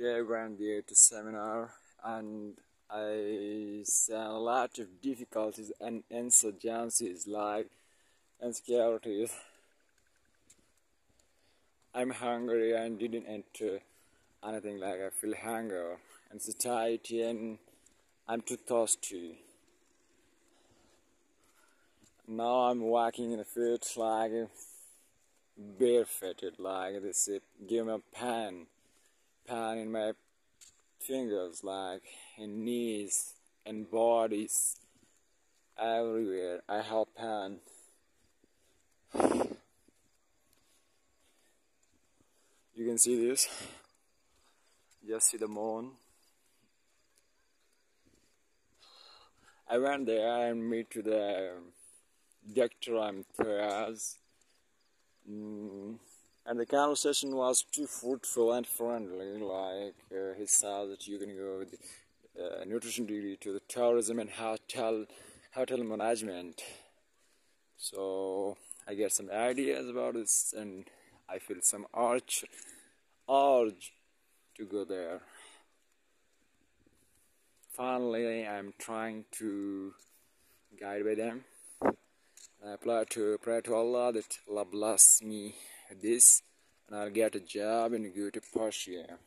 There to seminar and I saw a lot of difficulties and insurgencies like insecurities. I'm hungry and didn't enter anything like I feel hunger and satiety and I'm too thirsty. Now I'm walking in the field like barefooted like this. Give me a pen pain in my fingers, like in knees and bodies, everywhere. I have pain. You can see this. Just see the moon. I went there and meet to the doctor I'm. Mm and the conversation was too fruitful and friendly. Like uh, he said that you can go with uh, nutrition degree to the tourism and hotel hotel management. So I get some ideas about this, and I feel some urge urge to go there. Finally, I'm trying to guide by them. I pray to pray to Allah that Allah bless me this and I'll get a job and go to Persia.